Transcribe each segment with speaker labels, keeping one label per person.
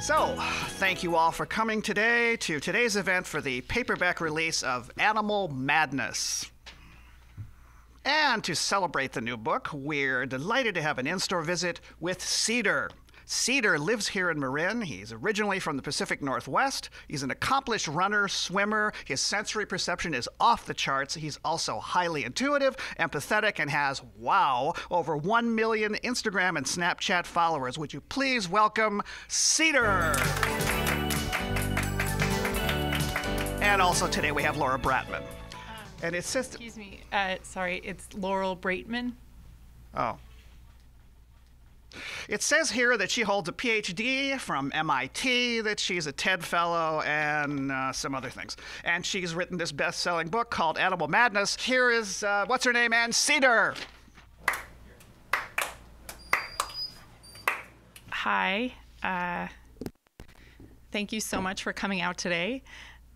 Speaker 1: So, thank you all for coming today to today's event for the paperback release of Animal Madness. And to celebrate the new book, we're delighted to have an in store visit with Cedar. Cedar lives here in Marin. He's originally from the Pacific Northwest. He's an accomplished runner, swimmer. His sensory perception is off the charts. He's also highly intuitive, empathetic, and has, wow, over 1 million Instagram and Snapchat followers. Would you please welcome Cedar? And also today we have Laura Bratman. And it says,
Speaker 2: Excuse me. Uh, sorry, it's Laurel Braitman.
Speaker 1: oh. It says here that she holds a PhD from MIT, that she's a TED Fellow, and uh, some other things. And she's written this best selling book called Animal Madness. Here is, uh, what's her name, Ann Cedar.
Speaker 2: Hi. Uh, thank you so much for coming out today.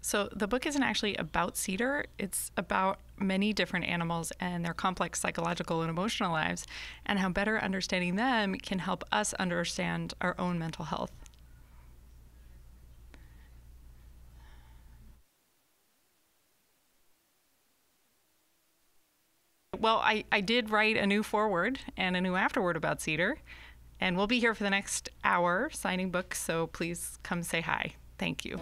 Speaker 2: So, the book isn't actually about cedar, it's about many different animals and their complex psychological and emotional lives, and how better understanding them can help us understand our own mental health. Well, I, I did write a new foreword and a new afterword about cedar, and we'll be here for the next hour signing books, so please come say hi. Thank you.